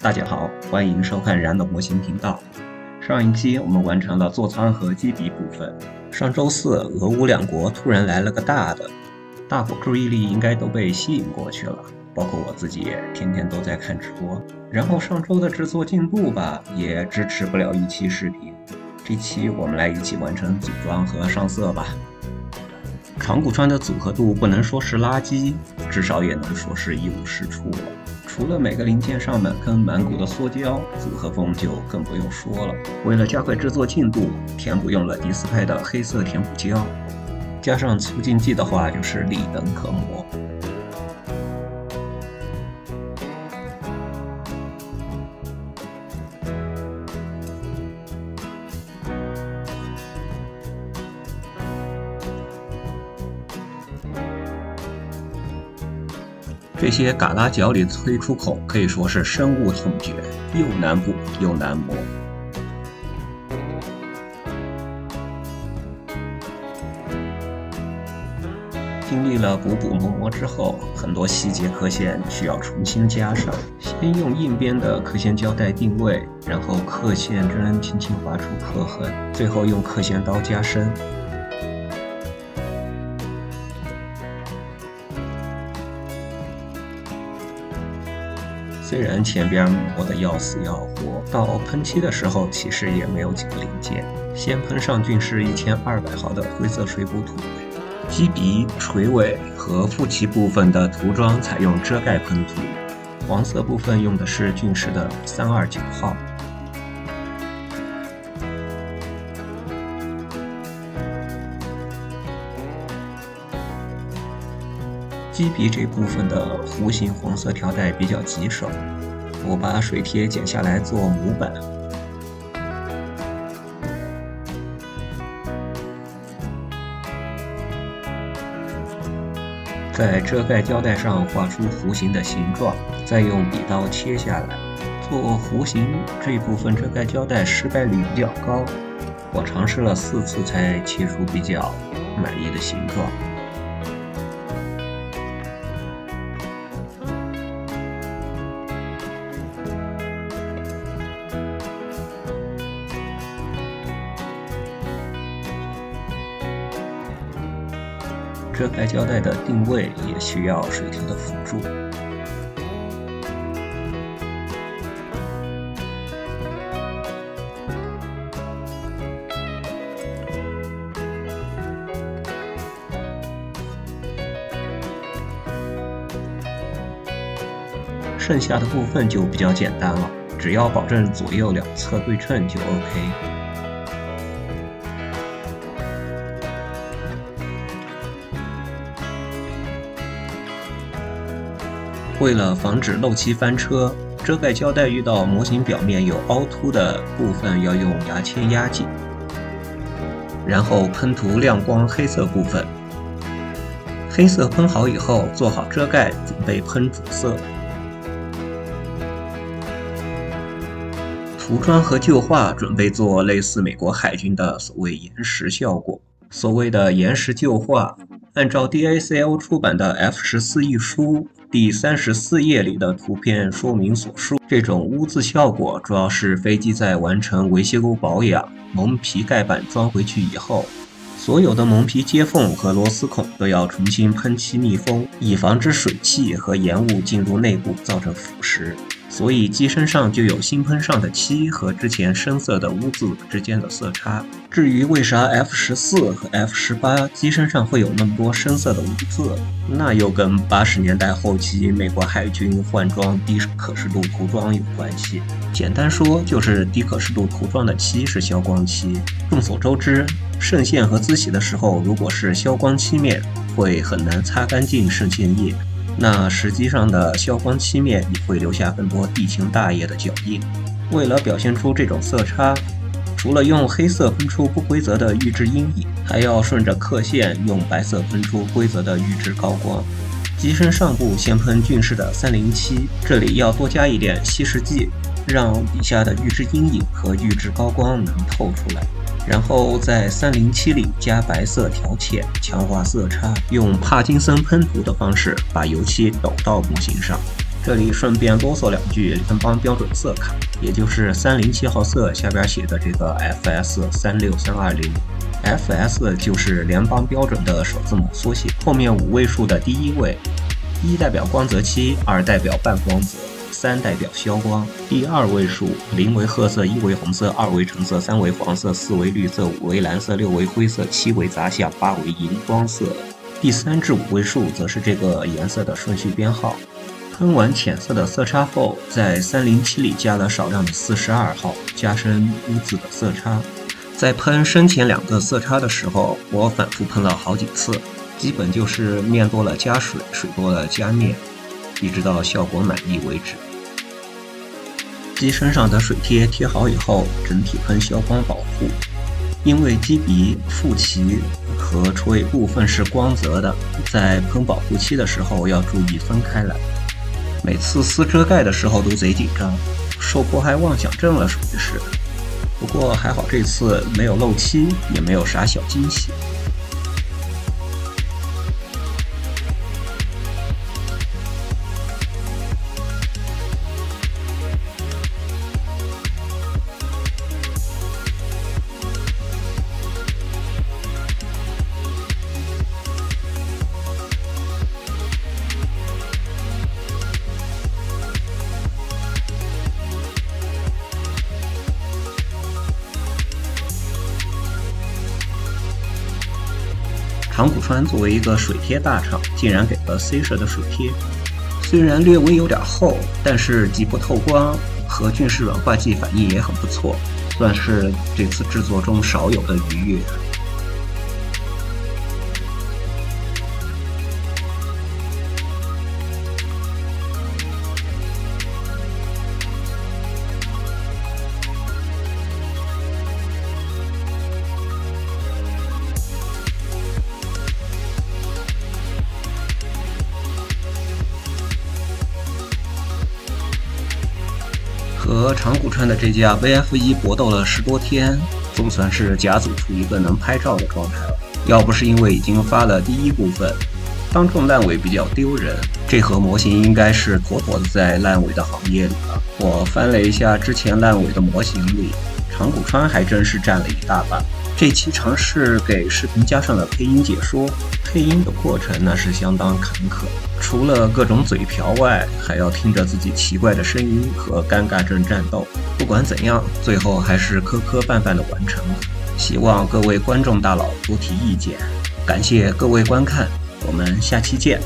大家好，欢迎收看燃的模型频道。上一期我们完成了座舱和机鼻部分。上周四，俄乌两国突然来了个大的，大伙注意力应该都被吸引过去了，包括我自己，天天都在看直播。然后上周的制作进度吧，也支持不了一期视频。这期我们来一起完成组装和上色吧。长谷川的组合度不能说是垃圾，至少也能说是一无是处了。除了每个零件上满坑满谷的塑胶，组合风就更不用说了。为了加快制作进度，填补用了迪斯派的黑色填补胶，加上促进剂的话，就是立等可磨。这些嘎拉角里的推出口可以说是深恶痛绝，又难补又难磨。经历了补补磨磨之后，很多细节刻线需要重新加上。先用硬边的刻线胶带定位，然后刻线针轻轻划出刻痕，最后用刻线刀加深。虽然前边磨得要死要活，到喷漆的时候其实也没有几个零件。先喷上俊士一千二百毫的灰色水补土，机鼻、垂尾和腹鳍部分的涂装采用遮盖喷涂，黄色部分用的是俊士的三二九号。机鼻这部分的弧形黄色条带比较棘手，我把水贴剪下来做模板。在遮盖胶带上画出弧形的形状，再用笔刀切下来。做弧形这部分遮盖胶带失败率比较高，我尝试了四次才切出比较满意的形状。遮盖胶带的定位也需要水贴的辅助。剩下的部分就比较简单了，只要保证左右两侧对称就 OK。为了防止漏漆翻车，遮盖胶带遇到模型表面有凹凸的部分要用牙签压紧，然后喷涂亮光黑色部分。黑色喷好以后，做好遮盖，准备喷主色。涂装和旧画准备做类似美国海军的所谓岩石效果。所谓的岩石旧画，按照 DACL 出版的 F 十四一书。第三十四页里的图片说明所述，这种污渍效果主要是飞机在完成维修保养、蒙皮盖板装回去以后，所有的蒙皮接缝和螺丝孔都要重新喷漆密封，以防止水汽和盐雾进入内部造成腐蚀。所以机身上就有新喷上的漆和之前深色的污渍之间的色差。至于为啥 F 十四和 F 十八机身上会有那么多深色的污渍，那又跟八十年代后期美国海军换装低可视度涂装有关系。简单说，就是低可视度涂装的漆是消光漆。众所周知，渗线和滋洗的时候，如果是消光漆面，会很难擦干净渗线液。那实际上的消光漆面也会留下很多地形大叶的脚印。为了表现出这种色差，除了用黑色喷出不规则的预制阴影，还要顺着刻线用白色喷出规则的预制高光。机身上部先喷俊士的三零七，这里要多加一点稀释剂，让底下的预制阴影和预制高光能透出来。然后在三零七里加白色调浅，强化色差，用帕金森喷涂的方式把油漆抖到模型上。这里顺便啰嗦两句联邦标准色卡，也就是三零七号色下边写的这个 FS 三六三二零，FS 就是联邦标准的首字母缩写，后面五位数的第一位，一代表光泽漆，二代表半光泽。三代表消光，第二位数零为褐色，一为红色，二为橙色，三为黄色，四为绿色，五为蓝色，六为灰色，七为杂项，八为荧光色。第三至五位数则是这个颜色的顺序编号。喷完浅色的色差后，在三零七里加了少量的四十二号，加深污渍的色差。在喷深浅两个色差的时候，我反复喷了好几次，基本就是面多了加水，水多了加面，一直到效果满意为止。机身上的水贴贴好以后，整体喷消光保护。因为机鼻、腹鳍和除尾部分是光泽的，在喷保护漆的时候要注意分开来。每次撕遮盖的时候都贼紧张，受迫害妄想症了属于是。不过还好这次没有漏漆，也没有啥小惊喜。长谷川作为一个水贴大厂，竟然给了 C 社的水贴，虽然略微有点厚，但是极不透光，和俊士软化剂反应也很不错，算是这次制作中少有的愉悦。和长谷川的这架 VF 一搏斗了十多天，总算是甲组出一个能拍照的状态了。要不是因为已经发了第一部分，当众烂尾比较丢人，这盒模型应该是妥妥的在烂尾的行业里了。我翻了一下之前烂尾的模型里，长谷川还真是占了一大半。这期尝试给视频加上了配音解说，配音的过程那是相当坎坷，除了各种嘴瓢外，还要听着自己奇怪的声音和尴尬症战斗。不管怎样，最后还是磕磕绊绊的完成了。希望各位观众大佬多提意见，感谢各位观看，我们下期见。